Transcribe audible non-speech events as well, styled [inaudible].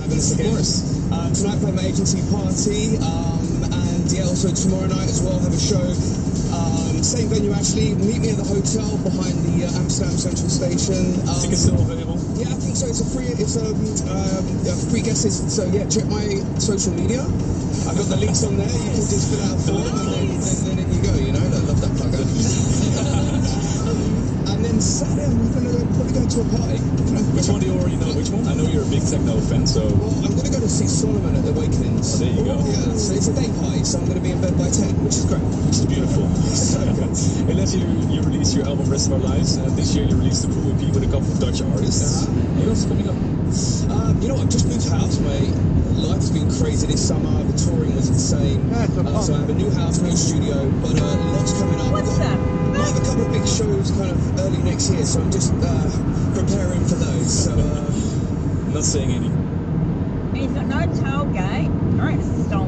Having us again. Uh, tonight play my agency party, um, and yeah, also tomorrow night as well have a show. Um, same venue actually. Meet me at the hotel behind the uh, Amsterdam Central Station. Um, Tickets still available? Yeah, I think so. It's a free. It's a um, um, free guest list. So yeah, check my social media. I've got the links on there. You can just fill out a form, and then, then, then in you go. You know, I love that plugger. [laughs] and then Saturday, I'm gonna probably go to a party. You know, Which one do you? Which one? I know you're a big techno fan, so Well, I'm gonna go to see Solomun at the Awakenings. Oh, there you go. Yeah, so it's a day party, so I'm gonna be in bed by ten, which is great. Which is beautiful. and last year you released your album Rest of Our Lives, and this year you released the full EP with a couple of Dutch artists. What else is coming up? Um, you know, I've just moved house. My life's been crazy this summer. The touring was insane. Yeah, a Uh, so I have a new house, no studio, but uh, lots coming up. What's that? I have a couple of big shows kind of early next year, so I'm just uh, preparing for those. So uh, Not saying any. He's got no tailgate or a stolen car.